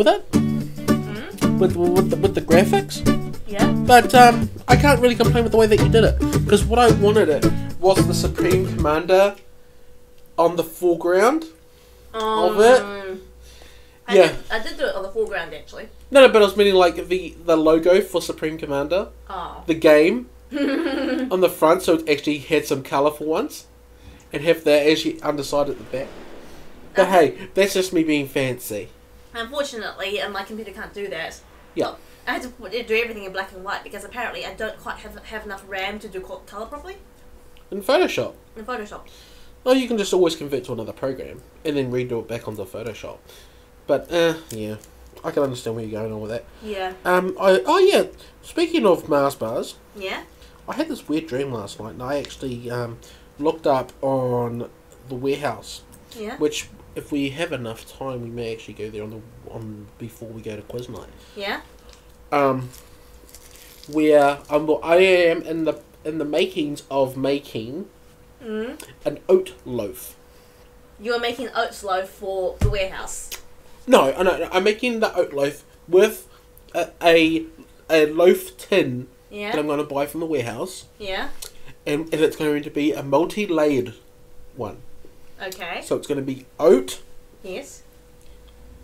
with it, with with the, with the graphics. Yeah. But um, I can't really complain with the way that you did it because what I wanted it was the Supreme Commander on the foreground. Of it? Um, I Yeah. Did, I did do it on the foreground actually. No, no, but I was meaning like the the logo for Supreme Commander, Oh. the game on the front, so it actually had some colourful ones, and have that actually underside at the back. But Uh-huh. hey, that's just me being fancy. Unfortunately, uh, my computer can't do that. Yeah. I had to do everything in black and white because apparently I don't quite have, have enough RAM to do color properly In Photoshop. in Photoshop. Well, you can just always convert to another program and then redo it back onto Photoshop. But uh, yeah, I can understand where you're going on with that. Yeah. Um, I oh yeah. Speaking of Mars bars, Yeah. I had this weird dream last night, and I actually um, looked up on the warehouse, Yeah. which if we have enough time, we may actually go there on the on before we go to quiz night. Yeah. Um, where um, I am in the in the makings of making Mm. an oat loaf. You are making oats loaf for the warehouse. No. I'm making the oat loaf with a a, a loaf tin that I'm going to buy from the warehouse, Yeah. and, and it's going to be a multi-layered one. Okay. So it's going to be oat, Yes.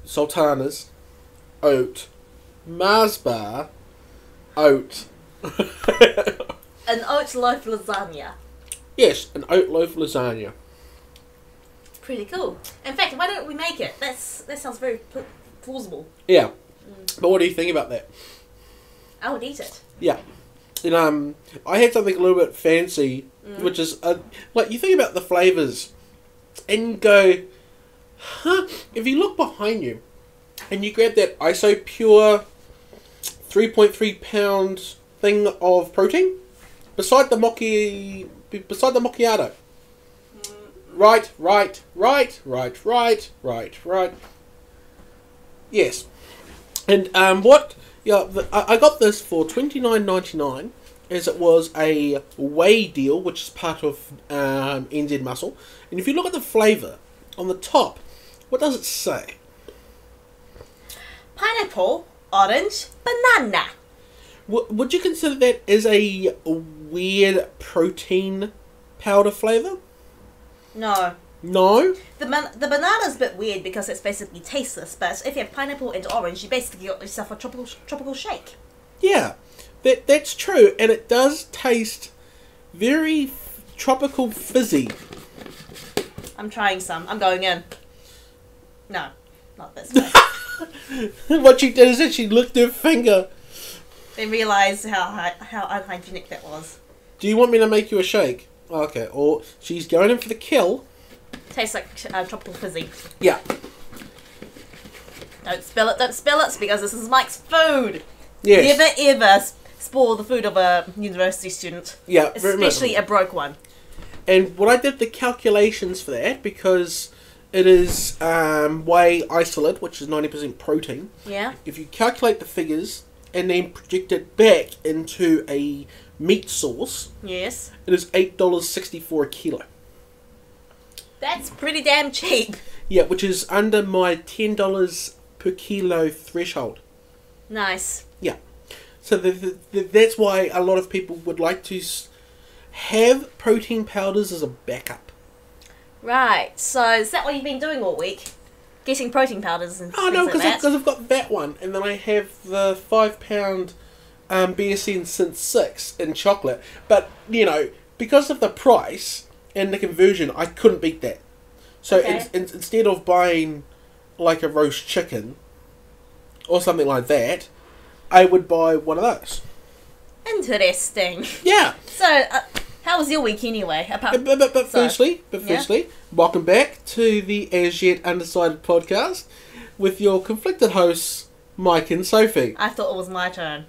sultanas, oat, Mars bar, oat. An oat loaf lasagna. yes, an oat loaf lasagna. Pretty cool. In fact, why don't we make it? That's that sounds very pl- plausible. Yeah. But what do you think about that? I would eat it. Yeah. And um, I had something a little bit fancy, Mm. which is uh, like you think about the flavors, and go, huh? If you look behind you, and you grab that ISO pure, three point three pound thing of protein, beside the mochi, beside the macchiato. Right, right, right, right, right, right, right. Yes, and um, what? Yeah, I, I got this for twenty nine ninety nine, as it was a whey deal, which is part of um, NZ Muscle. And if you look at the flavour on the top, what does it say? Pineapple, orange, banana. W- would you consider that as a weird protein powder flavour? No. No. The man- the banana's a bit weird because it's basically tasteless, but if you have pineapple and orange, you basically got yourself a tropical tropical shake. Yeah, that that's true, and it does taste very f- tropical fizzy. I'm trying some. I'm going in. No, not this way. what she did is that she licked her finger. they realised how how unhygienic that was. Do you want me to make you a shake? Okay, or she's going in for the kill. Tastes like uh, tropical fizzy. Yeah. Don't spill it. Don't spill it because this is Mike's food. Yes. Never ever spoil the food of a university student, Yeah, very especially a broke one. And what I did the calculations for that because it is um, whey isolate, which is ninety percent protein. Yeah. If you calculate the figures and then project it back into a meat source, Yes. it is eight dollars sixty four a kilo. That's pretty damn cheap. Yeah, which is under my ten dollars per kilo threshold. Nice. Yeah. So the, the, the, that's why a lot of people would like to have protein powders as a backup. Right. So is that what you've been doing all week? Getting protein powders and Oh no, like because that? I've, I've got that one, and then I have the five pound um, BSN Syntha-6 in chocolate. But you know, because of the price and the conversion, I couldn't beat that. So Okay. in, in, instead of buying like a roast chicken or something like that, I would buy one of those. Interesting. Yeah. So, uh, how was your week anyway? Apart But, but, but So, firstly, but yeah. firstly, welcome back to the As Yet Undecided podcast with your conflicted hosts, Mike and Sophie. I thought it was my turn.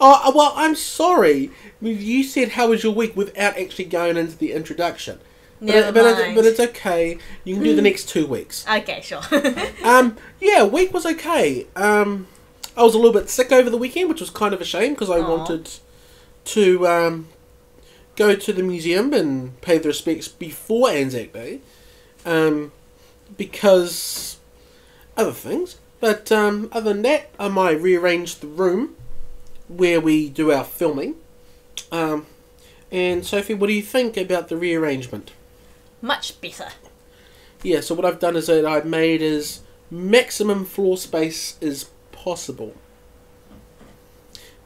Oh, uh, well, I'm sorry. You said how was your week without actually going into the introduction. But, Never it- but, it- mind. but it's okay. You can do the next two weeks. Okay, sure. Um, yeah, week was okay. Um, I was a little bit sick over the weekend, which was kind of a shame because I Aw. wanted to um, go to the museum and pay the respects before Anzac Day, um, because other things. But um, other than that, um, I rearranged the room where we do our filming. Um, and Sophie, what do you think about the rearrangement? Much better. Yeah, so what I've done is that I've made as maximum floor space as possible.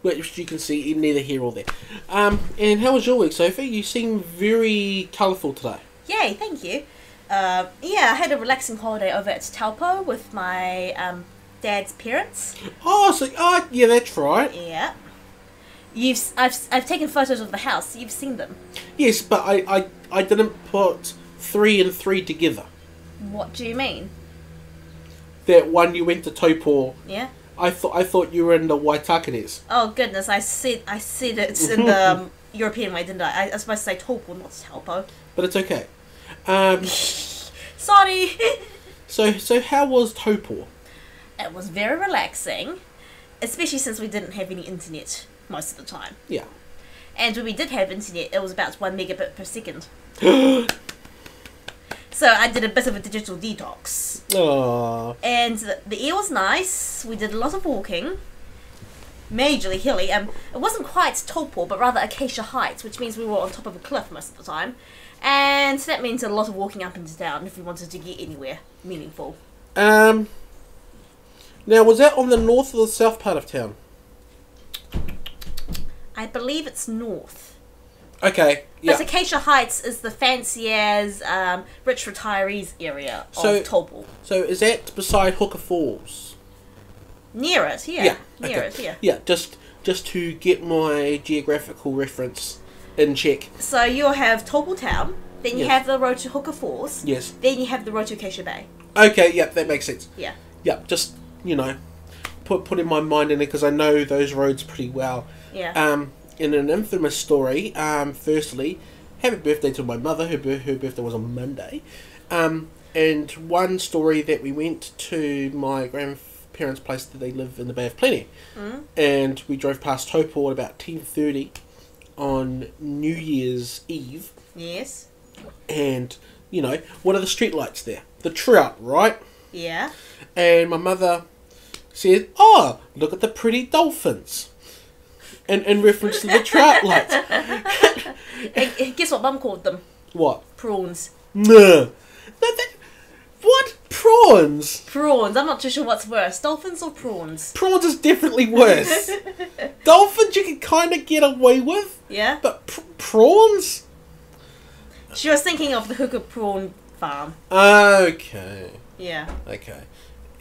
Which you can see neither here or there. Um, and how was your week, Sophie? You seem very colourful today. Yay, thank you. Uh, yeah, I had a relaxing holiday over at Taupo with my um, dad's parents. Oh, so oh, yeah, that's right. Yeah. You've I've I've taken photos of the house. You've seen them. Yes, but I, I, I didn't put three and three together. What do you mean? That one you went to Taupo, Yeah. I thought I thought you were in the Waitakeres. Oh goodness, I said I said it in the um, European way, didn't I? I, I was supposed to say Taupo, not Taupo. But it's okay. Um, Sorry. so so how was Taupo? it was very relaxing, especially since we didn't have any internet most of the time. Yeah. And when we did have internet, it was about one megabit per second. So I did a bit of a digital detox. Aww. And the, the air was nice. We did a lot of walking. Majorly hilly. Um, it wasn't quite Taupo, but rather Acacia Heights, which means we were on top of a cliff most of the time. And that means a lot of walking up and down if we wanted to get anywhere meaningful. Um. Now, was that on the north or the south part of town? I believe it's north. Okay. Yeah. But Acacia Heights is the fancy as um, rich retirees area So- of Taupo. So is that beside Huka Falls? Near it, yeah. Yeah, Near okay. it, yeah. Yeah. Just just to get my geographical reference in check. So you'll have Taupo Town, then you Yes. have the road to Huka Falls, Yes. then you have the road to Acacia Bay. Okay. Yep. That makes sense. Yeah. Yep. Just you know, put put in my mind in it because I know those roads pretty well. Yeah. Um, in an infamous story, um, firstly, happy birthday to my mother. Her, her birthday was on Monday. Um, and one story that we went to my grandparents' place that they live in the Bay of Plenty. Mm. And we drove past Taupo at about 10.30 on New Year's Eve. yes. And, you know, what are the street lights there? The trout, right? Yeah. And my mother said, "Oh, look at the pretty dolphins," in in reference to the trap lights. And and guess what Mum called them? What? Prawns. No. What prawns? Prawns. I'm not too sure what's worse, dolphins or prawns. Prawns is definitely worse. Dolphins you can kind of get away with, Yeah. but pr- prawns? She was thinking of the Huka prawn farm. Okay, Yeah. okay.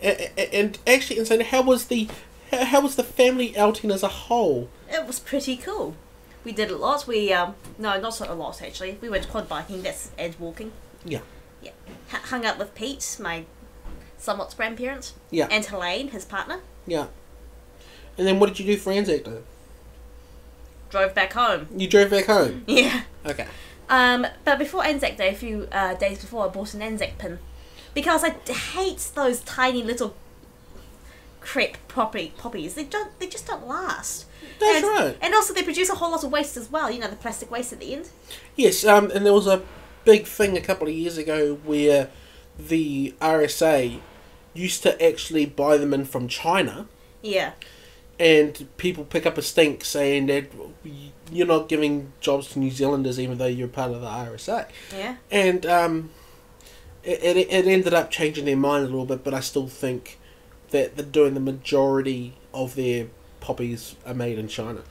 A- a- And actually, insane. How was the how how was the family outing as a whole? It was pretty cool. We did a lot. We um no, not a lot actually. We went quad biking. That's edge walking. Yeah. Yeah. H- hung out with Pete, my somewhat grandparents, Yeah, and Helene, his partner. yeah. And then what did you do for Anzac Day? Drove back home. You drove back home. Yeah. Okay. Um, but before Anzac Day, a few uh, days before, I bought an Anzac pin because I d- hate those tiny little crepe poppy poppies. They don't. They just don't last. That's and, right. And also, they produce a whole lot of waste as well. You know, the plastic waste at the end. Yes, um, and there was a big thing a couple of years ago where the RSA used to actually buy them in from China, Yeah. and people pick up a stink saying that you're not giving jobs to New Zealanders even though you're part of the RSA. Yeah. And um, it, it, it ended up changing their mind a little bit, but I still think that they're doing the majority of their poppies are made in China.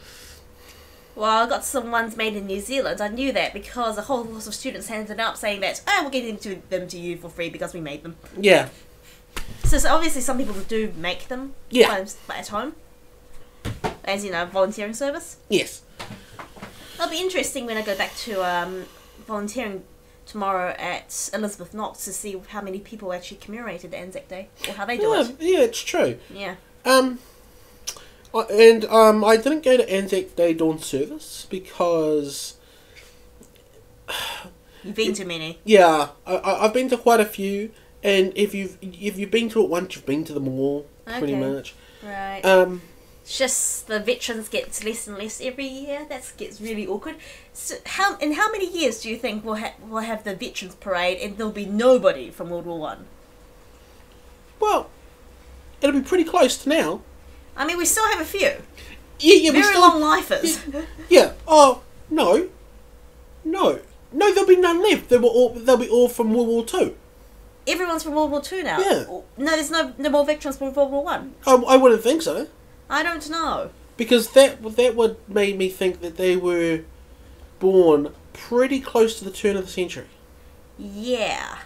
Well, I got some ones made in New Zealand. I knew that because a whole lot of students handed up saying that, oh, we're getting to them to you for free because we made them. Yeah, So, so obviously, some people do make them Yeah. by, at home, as you know, volunteering service. yes. It'll be interesting when I go back to um, volunteering tomorrow at Elizabeth Knox to see how many people actually commemorated Anzac Day or how they do Yeah, it. yeah, it's true. Yeah. Um, I- and um, I didn't go to Anzac Day dawn service because You've been to many. yeah, I, I I've been to quite a few, and if you've if you've been to it once, you've been to them all pretty Okay. much. Right. Um, It's just the veterans gets less and less every year. That gets really awkward. So how in how many years do you think we'll ha- we'll have the veterans parade and there'll be nobody from World War One? well, it'll be pretty close to now. I mean, we still have a few. Yeah, yeah, we Very still, long lifers. Yeah. Oh no, no, no. There'll be none left. They were all. They'll be all from World War Two. Everyone's from World War Two now. Yeah. Oh, no, there's no no more veterans from World War One. I, I wouldn't think so I don't know. because that that would made me think that they were born pretty close to the turn of the century, Yeah.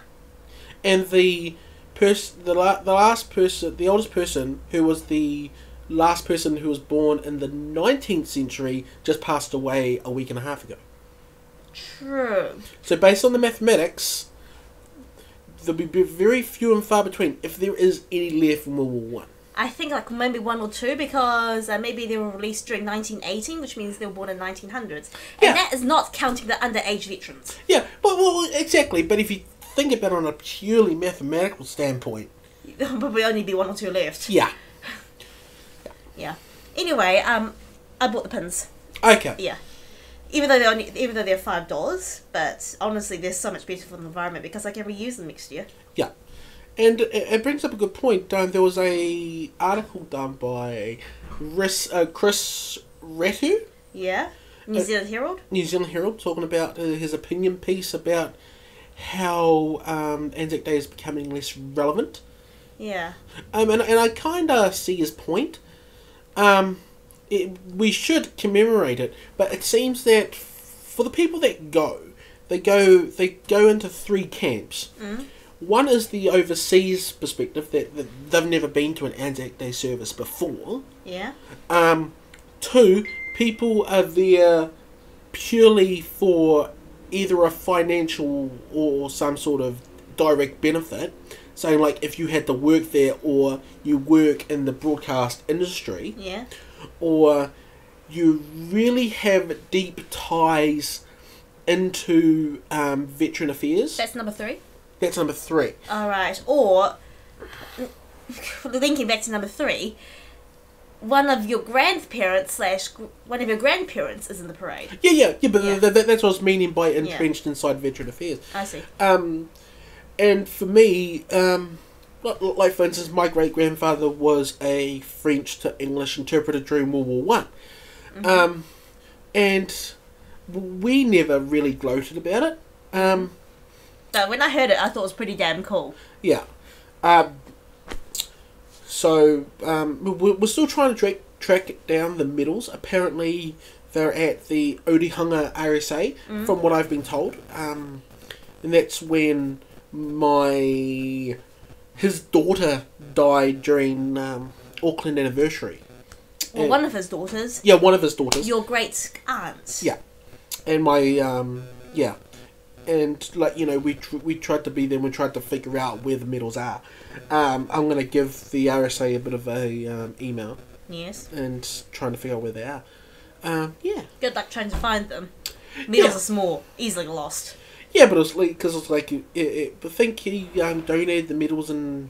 and the person, the la- the last person, the oldest person who was the last person who was born in the nineteenth century just passed away a week and a half ago. True. So based on the mathematics, there'll be very few and far between if there is any left from World War One. I think like maybe one or two because uh, maybe they were released during 1918, which means they were born in 1900s, and Yeah. that is not counting the underage veterans. Yeah, well, well, exactly. But if you think about it on a purely mathematical standpoint, There'll probably only be one or two left. yeah. Yeah. Anyway, um, I bought the pins. Okay. Yeah. Even though they're only, even though they're five dollars, but honestly, they're so much better for the environment because I can reuse them next year. Yeah. And it, brings up a good point. Um, there was a article done by Chris, uh, Chris Rattue, Yeah. New Uh, Zealand Herald. New Zealand Herald, talking about uh, his opinion piece about how um, Anzac Day is becoming less relevant. Yeah. Um, and, and I kind of see his point. Um, it, we should commemorate it, but it seems that for the people that go, they go they go into three camps. Mm. One is the overseas perspective that, that they've never been to an Anzac Day service before. Yeah. Um, two, people are there purely for either a financial or some sort of direct benefit. So, like, if you had to work there or you work in the broadcast industry, Yeah. or you really have deep ties into um, veteran affairs. That's number three. That's number three. All right. Or linking back to number three, one of your grandparents slash one of your grandparents is in the parade. Yeah, yeah, yeah, but Yeah. Th- th- that's what I was meaning by entrenched inside veteran affairs. I see. Um, and for me, um, like, like for instance, my great grandfather was a French to English interpreter during World War One, um, and we never really gloated about it. Um, But when I heard it, I thought it was pretty damn cool. yeah. Um, so um, we- we're still trying to track track down the medals. Apparently, they're at the Odihanga RSA, from what I've been told. Um, and that's when my his daughter died during um, Auckland anniversary. Well, Yeah. one of his daughters, Yeah, one of his daughters. your great aunt. Yeah, and my um, yeah, and like you know, we tr- we tried to be there. We tried to figure out where the medals are. Um, I'm gonna give the RSA a bit of a um, email Yes. and trying to figure out where they are. Um, yeah, Good luck trying to find them. medals Yeah. are small, easily lost. yeah, but it's like because it's like it, it, I think he um, donated the medals in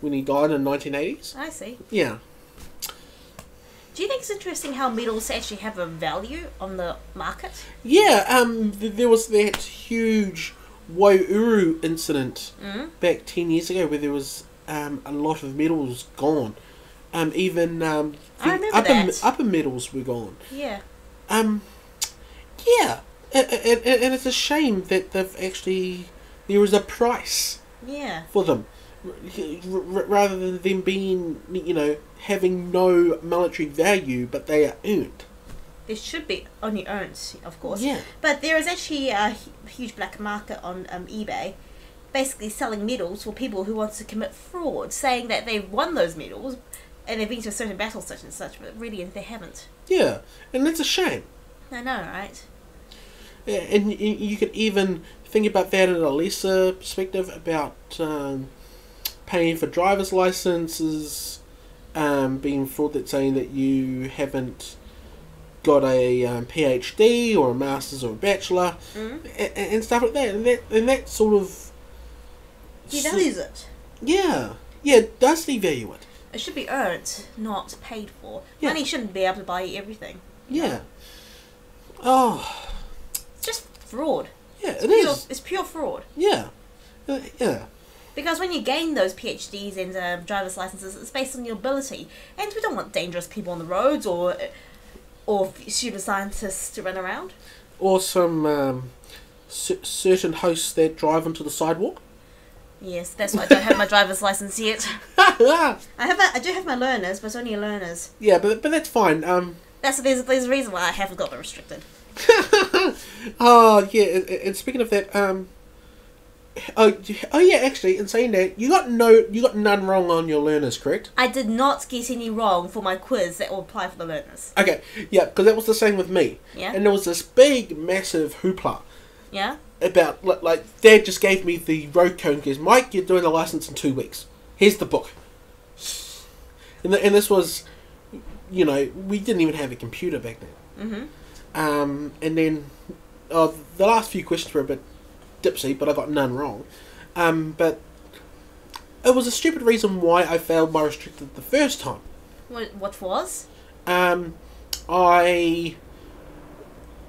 when he died in 1980s. I see. Yeah, Do you think it's interesting how medals actually have a value on the market? yeah. Um, th- there was that huge Waiouru incident Mm? back 10 years ago where there was um, a lot of medals gone. Um, even um, I the upper, that. upper medals were gone. Yeah. Um, yeah, and, and, and it's a shame that they've actually there is a price Yeah. for them, rather than them being you know having no monetary value, but they are earned. There should be only earned, of course. Yeah. But there is actually a huge black market on um, eBay, basically selling medals for people who want to commit fraud, saying that they've won those medals and they've been to a certain battle such and such, but really they haven't. Yeah, and that's a shame. I know, right? Yeah, and you could even think about that in a lesser perspective about um, paying for driver's licenses, um, being fraud that's saying that you haven't got a um, PhD or a master's or a bachelor, Mm. and, and stuff like that. And that and that sort of He values it. yeah, yeah, it does devalue it. It should be earned, not paid for. Yeah. Money shouldn't be able to buy everything. Yeah. Oh, It's just fraud. yeah, It's it pure, is. It's pure fraud. Yeah, Uh, yeah. Because when you gain those PhDs and um, driver's licenses, it's based on your ability, and we don't want dangerous people on the roads or or stupid scientists to run around. Or some um, c- certain hosts that drive onto the sidewalk. Yes, that's why I don't have my driver's license yet. I have a, I do have my learners, but it's only learners. Yeah, but but that's fine. Um, That's there's, there's a reason why I haven't got them restricted. oh yeah, and, and speaking of that, um, oh oh yeah, actually, in saying that, you got no, you got none wrong on your learners, correct? I did not get any wrong for my quiz that will apply for the learners. Okay, yeah, because that was the same with me, Yeah, and there was this big, massive hoopla yeah. about like Dad just gave me the road code and goes, Mike, you're doing the license in two weeks. Here's the book. And, the, and this was, you know, we didn't even have a computer back then. Mhm. Um, and then uh, the last few questions were a bit dipsy, but I got none wrong. Um, but it was a stupid reason why I failed my restricted the first time. What what was? Um, I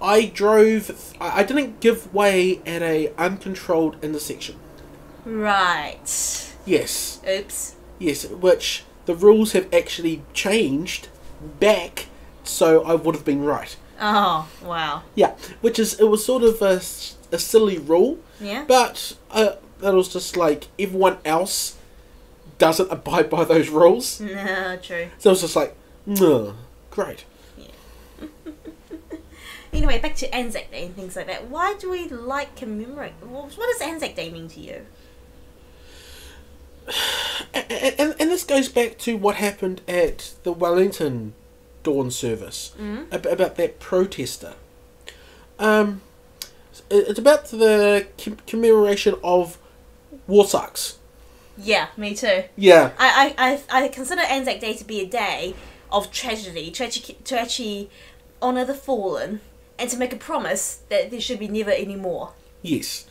I drove. I didn't give way at a uncontrolled intersection. Right. Yes, Oops. yes. Which the rules have actually changed back, so I would have been right. Oh wow. Yeah, which is it was sort of a, a silly rule, Yeah. but uh, that was just like everyone else doesn't abide by those rules. No, true. So it was just like, no, great. Yeah. anyway, back to Anzac Day and things like that. Why do we like commemorate? What does Anzac Day mean to you? And, and, and this goes back to what happened at the Wellington dawn service Mm. ab- about that protester. Um, it's about the commemoration of war sucks. Yeah, me too. Yeah, I, I, I, I consider Anzac Day to be a day of tragedy, to actually, to actually honour the fallen, and to make a promise that there should be never any more. yes,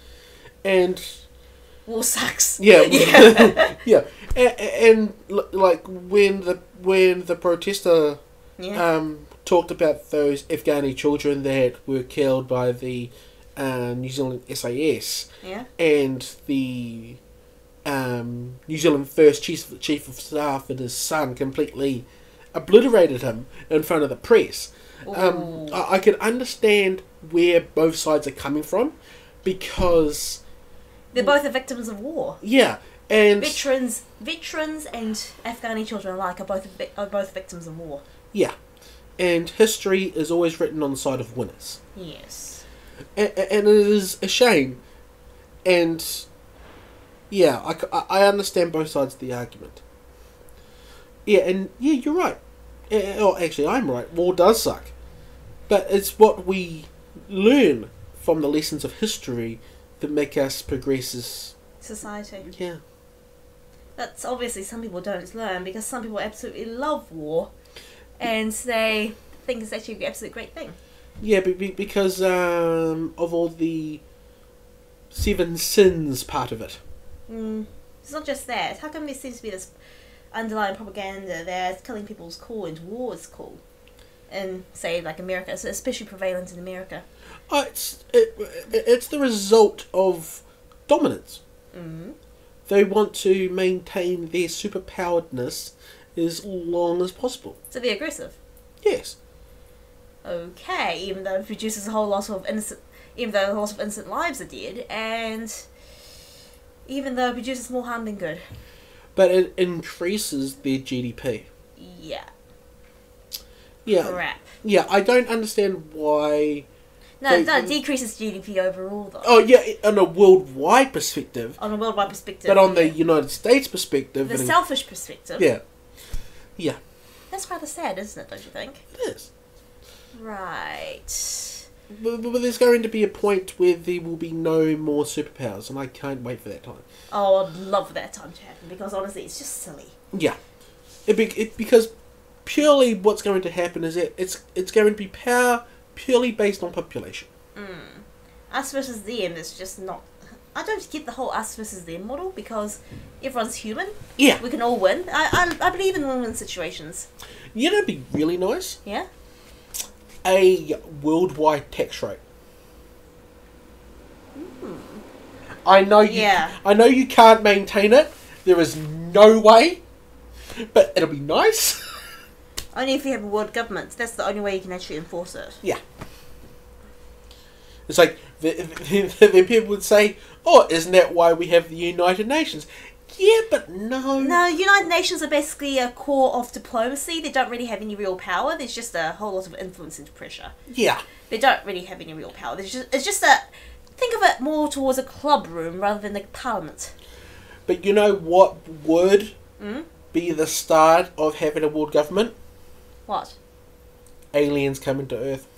and War sucks. yeah, yeah. yeah, and, and like when the when the protester yeah. um, talked about those Afghani children that were killed by the uh, New Zealand SAS. yeah. and the um, New Zealand First Chief Chief of Staff and his son completely obliterated him in front of the press. Um, I, I can understand where both sides are coming from because They're both the victims of war. yeah, and Veterans, veterans, and Afghani children alike are both are both victims of war. yeah, and history is always written on the side of winners, Yes. And, and it is a shame. And yeah, I, I understand both sides of the argument. Yeah, and yeah, you're right. Oh, actually, I'm right. War does suck, but it's what we learn from the lessons of history that make us progress. As, Society. yeah, That's obviously some people don't learn because some people absolutely love war, and they think it's actually an absolute great thing. Yeah, be, be, because um, of all the seven sins part of it. Mm. It's not just that. How come there seems to be this underlying propaganda that killing people's cool and war is cool? In, say, like America, so especially prevalent in America. Oh, it's it, it's the result of dominance. Mm. They want to maintain their superpoweredness as long as possible. To be aggressive. Yes. Okay, even though it produces a whole lot of innocent, even though a lot of innocent lives are dead, and even though it produces more harm than good. But it increases their GDP. Yeah, Yeah. crap. Yeah, I don't understand why. No, They- no, it decreases GDP overall though. Oh, yeah, on a worldwide perspective, On a worldwide perspective. but on the. United States perspective, the selfish perspective. yeah, yeah, That's rather sad, isn't it? Don't you think? it is. Right. But, but there's going to be a point where there will be no more superpowers, and I can't wait for that time. Oh, I'd love that time to happen because honestly, it's just silly. Yeah, it, be, it because purely what's going to happen is it, it's it's going to be power purely based on population. Mm. Us versus them is just not. I don't get the whole us versus them model because everyone's human. Yeah, We can all win. I, I, I believe in win-win situations. you know, it'd be really nice Yeah. A worldwide tax rate. Hmm. I know you. Yeah. I know you can't maintain it. There is no way, but it'll be nice. Only if you have a world government. That's the only way you can actually enforce it. yeah. It's like then people would say, "Oh, isn't that why we have the United Nations?" Yeah, but no. No, United Nations are basically a core of diplomacy. They don't really have any real power. There's just a whole lot of influence and pressure. Yeah. They don't really have any real power. There's just, it's just a think of it more towards a club room rather than the parliament. But you know what would Mm? be the start of having a world government? What? Aliens coming to Earth.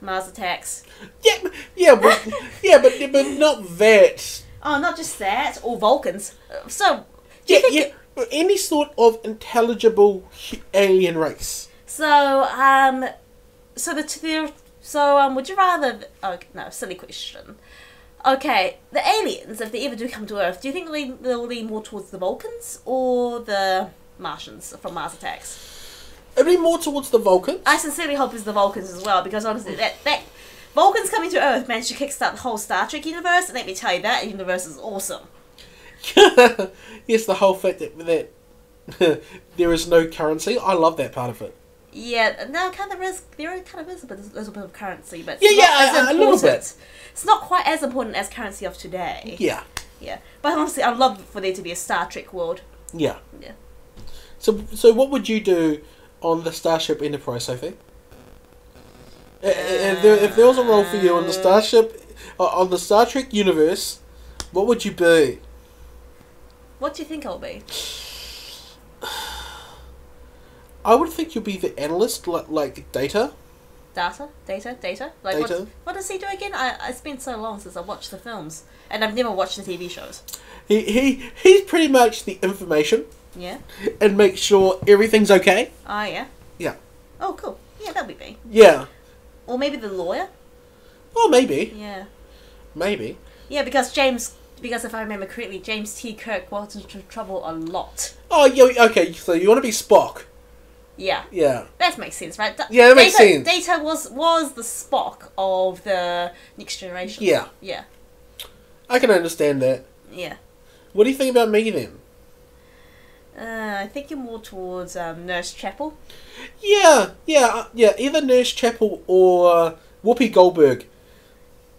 Mars attacks. Yeah, yeah, but yeah, but but not that. Oh, not just that, or Vulcans. Uh, So, do Yeah, you think yeah. Any sort of intelligible alien race. So, um, so the so um, would you rather? Oh no, silly question. Okay, the aliens, if they ever do come to Earth, do you think they they'll lean more towards the Vulcans or the Martians from Mars Attacks? It'd be more towards the Vulcans. I sincerely hope it's the Vulcans as well, because honestly, that that Vulcans coming to Earth managed to kickstart the whole Star Trek universe, and let me tell you, that universe is awesome. yes, the whole fact that that there is no currency. I love that part of it. Yeah, no, kind of is. There kind of is a bit, a little bit of currency, but Yeah, it's yeah, a- a little bit. It's not quite as important as currency of today. Yeah, Yeah, but honestly, I'd love for there to be a Star Trek world. yeah. Yeah. So, so what would you do on the Starship Enterprise, Sophie? I- I- If there, if there was a role for you on the Starship, uh, on the Star Trek universe, what would you be? What do you think I'll be? I would think you'd be the analyst, like, like Data. Data, data, data. Like what? Data. What does he do again? I it's been so long since I watched the films, and I've never watched the TV shows. He, he he's pretty much the information Yeah. and make sure everything's okay. Oh yeah. Yeah. Oh cool. Yeah, that'll be me. Yeah. Or maybe the lawyer. Well, maybe, Yeah. maybe. Yeah, because James. Because if I remember correctly, James T. Kirk got into trouble a lot. Oh, yeah. Okay, so you want to be Spock? Yeah. Yeah. That makes sense, right? Da- Yeah, that makes Data, sense. Data was was the Spock of the next generation. Yeah. Yeah. I can understand that. Yeah. What do you think about me then? Uh, I think you're more towards um, Nurse Chapel. Yeah, yeah, uh, yeah. Either Nurse Chapel or Whoopi Goldberg.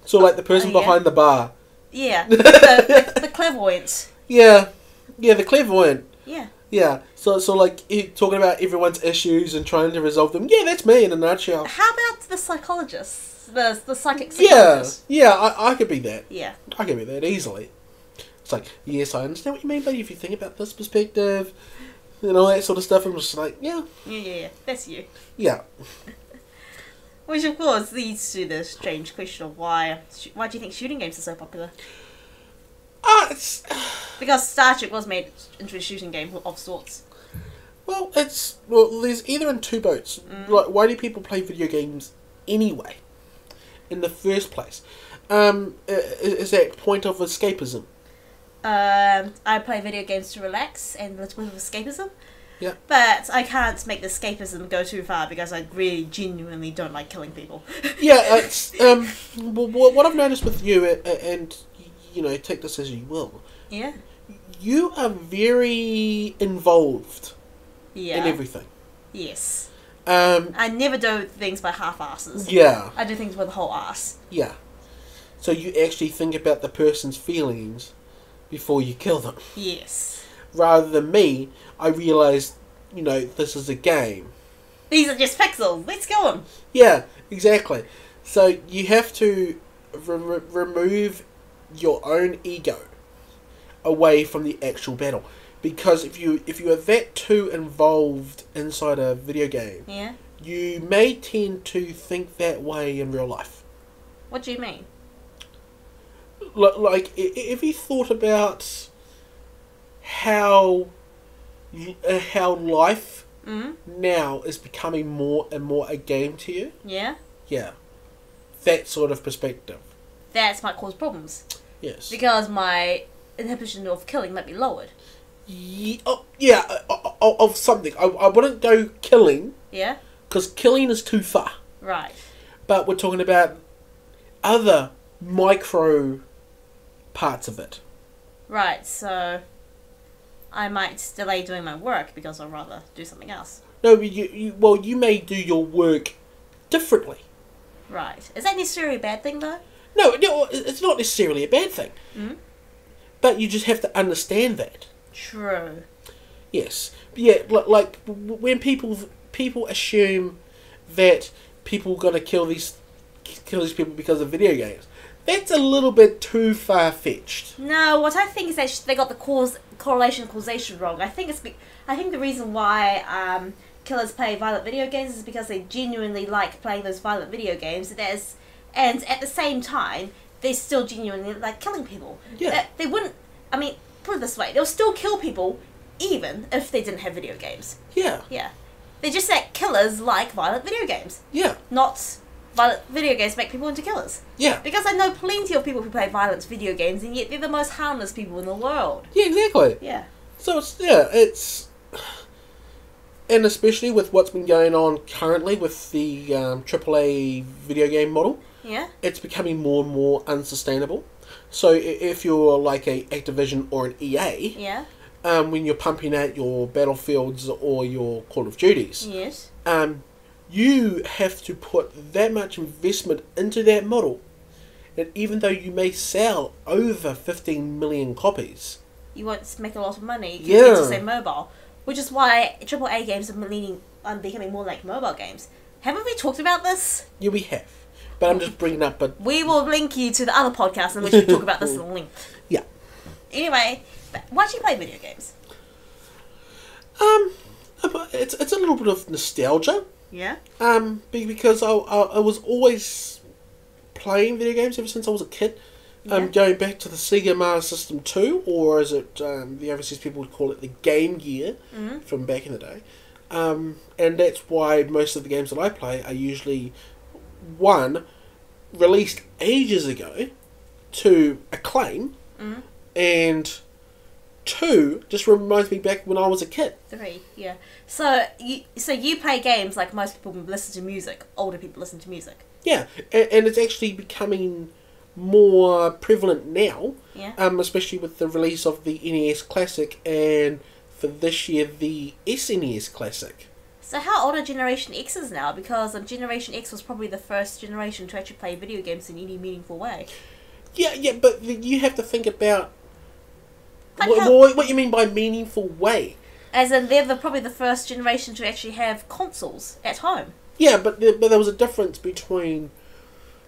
So like the person Oh, yeah. behind the bar. Yeah. the, the, the clairvoyant. Yeah, yeah, the clairvoyant. Yeah. Yeah. So so like talking about everyone's issues and trying to resolve them. Yeah, that's me in a nutshell. How about the psychologist? The, the psychic Yeah, yeah. I, I could be that. Yeah. I could be that easily. Like yes, I understand what you mean, but if you think about this perspective and all that sort of stuff, I'm just like yeah, Yeah, yeah, yeah. That's you. yeah. Which, of course, leads to the strange question of why why do you think shooting games are so popular? Ah, it's Because Star Trek was made into a shooting game of sorts. Well, it's well. There's either in two boats. Like, why do people play video games anyway? In the first place, um, is that point of escapism? Um, I play video games to relax and a little bit of escapism. Yeah. But I can't make the escapism go too far because I really genuinely don't like killing people. Yeah, it's um. Well, wha- what I've noticed with you, uh, uh, and you know, take this as you will. yeah. You are very involved Yeah. in everything. Yes. Um. I never do things by half asses. Yeah. I do things with a whole ass. Yeah. So you actually think about the person's feelings before you kill them. Yes. rather than me, I realised, you know, this is a game. These are just pixels. Let's go on. Yeah, exactly. So you have to re- remove your own ego away from the actual battle, because if you if you are that too involved inside a video game, Yeah. you may tend to think that way in real life. What do you mean? Li- Like, if you thought about how uh, how life Mm? now is becoming more and more a game to you. Yeah. Yeah. That sort of perspective. That might cause problems Yes. because my inhibition of killing might be lowered. Ye- oh, yeah, uh, uh, of something. I, I wouldn't go killing, Yeah. because killing is too far. Right. But we're talking about other micro parts of it. Right, so I might delay doing my work because I'd rather do something else. No, you, you well, you may do your work differently. Right. Is that necessarily a bad thing though? No, no, it's not necessarily a bad thing. Mhm. But you just have to understand that. True. Yes, yeah, like when people people assume that people gonna kill these kill these people because of video games, that's a little bit too far fetched. No, what I think is that they got the cause correlation causation wrong. I think it's be- I think the reason why um, killers play violent video games is because they genuinely like playing those violent video games. And There's and at the same time they still genuinely like killing people. Yeah. They, they wouldn't. I mean, put it this way: they'll still kill people even if they didn't have video games. Yeah, Yeah. They just that killers like violent video games, yeah, not violent video games make people into killers. yeah, Because I know plenty of people who play violent video games, and yet they're the most harmless people in the world. yeah, exactly. Yeah. So it's yeah, it's and especially with what's been going on currently with the um, AAA video game model. Yeah. it's becoming more and more unsustainable. So if you're like a Activision or an EA, Yeah. um, when you're pumping out your Battlefields or your Call of Duties, Yes. um, you have to put that much investment into that model. And even though you may sell over 15 million copies, You won't make a lot of money Yeah. compared to say mobile, which is why AAA games are leaning on becoming more like mobile games. Haven't we talked about this? yeah, we have. But I'm just bringing up, but We will link you to the other podcast in which we talk about this in length. yeah. Anyway, why do you play video games? Um, it's, it's a little bit of nostalgia. Yeah. Um, because I, I, I was always playing video games ever since I was a kid. Um, Yeah. going back to the Sega Master System 2, or as it um, the overseas people would call it, the Game Gear Mhm. from back in the day. Um, and that's why most of the games that I play are usually one released ages ago to acclaim, Mhm. and two just reminds me back when I was a kid. Three. Yeah. So you so you play games like most people listen to music. Older people listen to music. Yeah, and, and it's actually becoming more prevalent now, Yeah. um, especially with the release of the NES Classic and for this year the SNES Classic. So how old are Generation X's now? Because um, Generation X was probably the first generation to actually play video games in any meaningful way. Yeah, yeah, but you have to think about Like what, how- what, what you mean by meaningful way. As in, they're the, probably the first generation to actually have consoles at home. Yeah, but there, but there was a difference between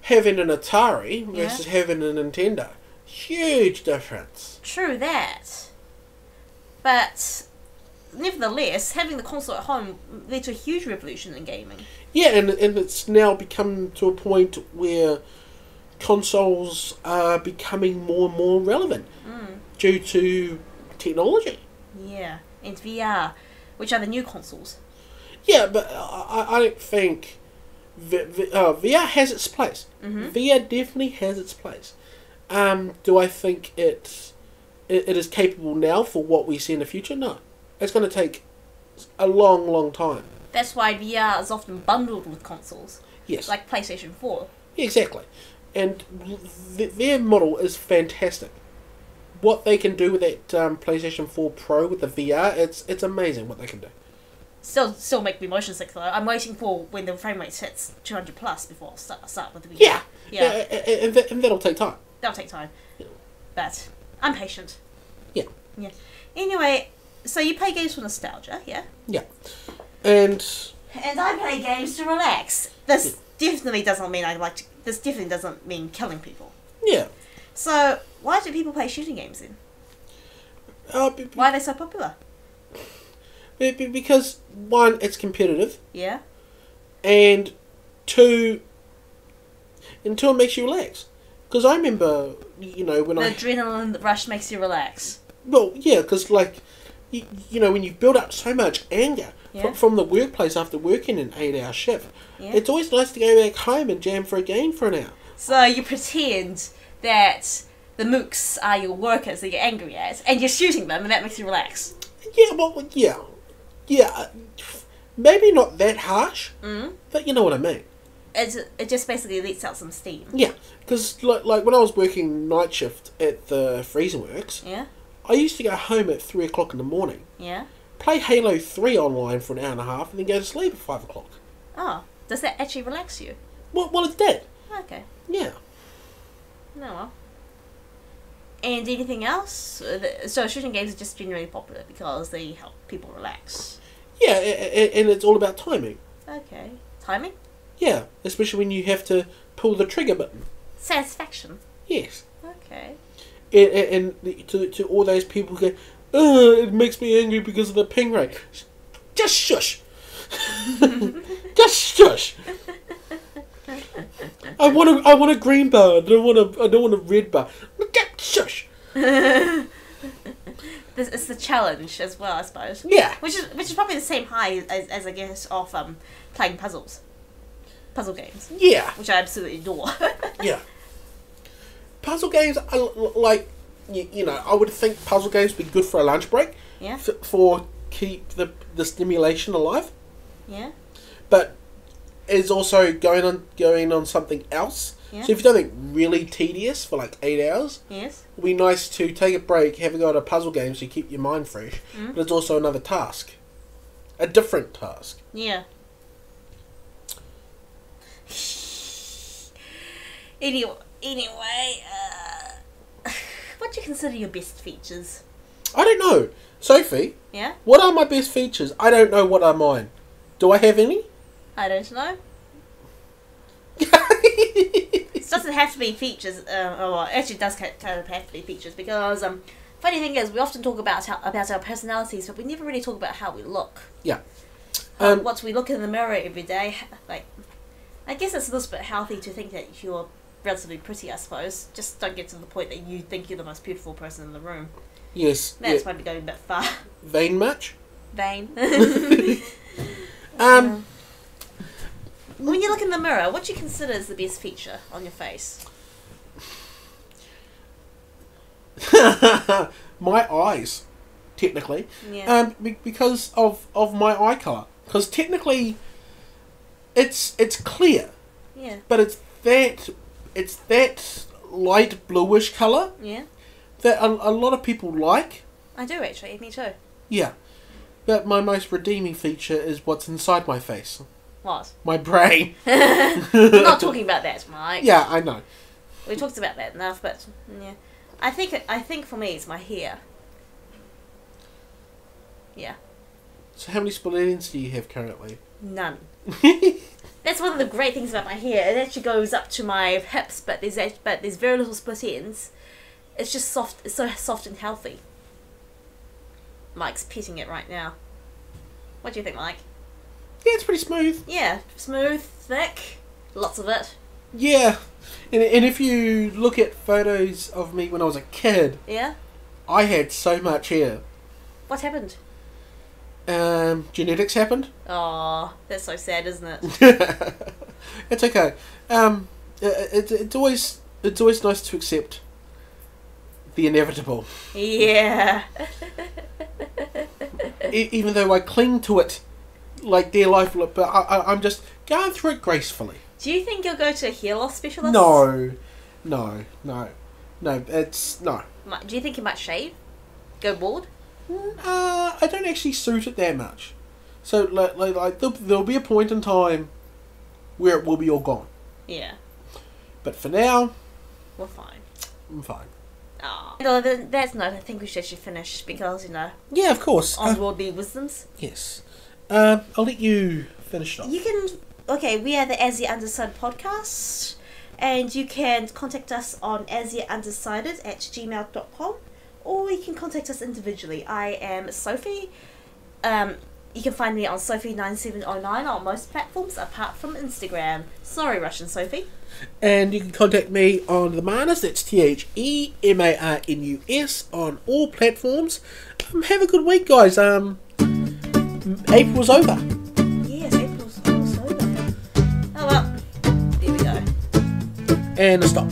having an Atari Yeah. versus having a Nintendo. Huge difference. True that. But nevertheless, having the console at home led to a huge revolution in gaming. Yeah, and and it's now become to a point where consoles are becoming more and more relevant Mm. Due to technology. Yeah, and VR, which are the new consoles. Yeah, but I, I- don't think v, v, uh, VR has its place. Mhm. VR definitely has its place. Um, do I think it, it it is capable now for what we see in the future? No, it's going to take a long, long time. That's why VR is often bundled with consoles, Yes, like PlayStation 4. Exactly. And th- their model is fantastic. What they can do with that um, PlayStation 4 Pro with the VR, it's it's amazing what they can do. Still, still make me motion sick though. I'm waiting for when the frame rate hits 200 plus before I start, start with the VR. Yeah. Yeah. A- And, that, and that'll take time. That'll take time. Yeah. But I'm patient. Yeah. Yeah. Anyway, so you play games for nostalgia, yeah? Yeah. And And I play games to relax. This definitely doesn't mean I like to. This definitely doesn't mean killing people. yeah. So why do people play shooting games then? Uh, be- be- Why are they so popular? be- be- because, one, it's competitive, Yeah. and two, and two, it makes you relax. Because I remember, you know, when The I. adrenaline rush makes you relax. Well, yeah, because, like, you, you know, when you build up so much anger Yeah. from, from the workplace after working an eight hour shift, Yeah. it's always nice to go back home and jam for a game for an hour. So you pretend that the mooks are your workers that you're angry at, and you're shooting them, and that makes you relax. Yeah, well, yeah. Yeah, uh, maybe not that harsh, Mm? but you know what I mean. it, it just basically lets out some steam. Yeah, because like, like when I was working night shift at the freezing works, Yeah, I used to go home at three o'clock in the morning, yeah. play Halo Three online for an hour and a half, and then go to sleep at five o'clock. Oh, does that actually relax you? Well, well, it did. Okay. Yeah. No well. And anything else? So shooting games are just generally popular because they help people relax. Yeah, and it's all about timing. Okay. Timing? Yeah, especially when you have to pull the trigger button. Satisfaction. Yes. Okay. And, and, and to, to all those people who go, oh, it makes me angry because of the ping rate. Just shush. Just shush. I want a, I want a green bar. I don't want a, I don't want a red bar. Shush. This is the challenge as well, I suppose. Yeah. Which is which is probably the same high as, as I guess of um playing puzzles. Puzzle games. Yeah. Which I absolutely adore. Yeah. Puzzle games, I like, you, you know, I would think puzzle games would be good for a lunch break yeah? f- for keep the, the stimulation alive. Yeah? but is also going on going on something else. Yeah. So if you do something really tedious for like eight hours, Yes? it'd be nice to take a break, have a go at a puzzle game so you keep your mind fresh. Mm. But it's also another task, a different task. Yeah. Anyway, anyway, uh, what do you consider your best features? I don't know, Sophie. Yeah? What are my best features? I don't know what are mine. Do I have any? I don't know. It doesn't have to be features. Uh, oh, well, actually, it does kind of have to be features because um, funny thing is, we often talk about how, about our personalities, but we never really talk about how we look. yeah. Um, Um, once we look in the mirror every day, like, I guess it's a little bit healthy to think that you're relatively pretty. I suppose. Just don't get to the point that you think you're the most beautiful person in the room. yes. That's yeah. maybe going a bit far. Vain much? Vain. Um, when you look in the mirror, what do you consider is the best feature on your face? my eyes, technically. Yeah. Um, be- because of of my eye color. Because technically, it's it's clear, yeah. but it's that it's that light bluish color Yeah. that a, a lot of people like. I do actually. Me too. Yeah, but my most redeeming feature is what's inside my face, What? my brain. We're not talking about that, Mike. Yeah, I know. We talked about that enough, but yeah. I think I think for me it's my hair. Yeah. So how many split ends do you have currently? None. That's one of the great things about my hair. It actually goes up to my hips, but there's act- but there's very little split ends. It's just soft. It's so soft and healthy. Mike's petting it right now. What do you think, Mike? Yeah, it's pretty smooth. Yeah, smooth, thick, lots of it. Yeah, and, and if you look at photos of me when I was a kid, Yeah. I had so much hair. What happened? Um, genetics happened. Oh, that's so sad, isn't it? it's okay. Um, it, it, it's always it's always nice to accept the inevitable, yeah. e- even though I cling to it like dear life. But I, I, I'm just going through it gracefully. Do you think you'll go to a hair loss specialist? No, no, no, no. It's no. Do you think you might shave? Go bald? Uh, I don't actually suit it that much. So like, like, like there'll, there'll be a point in time where it will be all gone. Yeah. But for now, We're fine. I'm fine. Oh. No, that's not. I think we should actually finish because, you know, Yeah, of course. on Uh, worldly wisdoms. yes. Um, I'll let you finish it off. You can. Okay, we are the As Yet Undecided podcast. And you can contact us on asyaundecided at gmail.com or you can contact us individually. I am Sophie. Um, you can find me on Sophie9709 on most platforms apart from Instagram. Sorry, Russian Sophie. And you can contact me on the Marnus, that's T H E M A R N U S, on all platforms. Um, have a good week, guys. Um, April's over. Yes, April's almost over. Oh well, there we go. And a stop.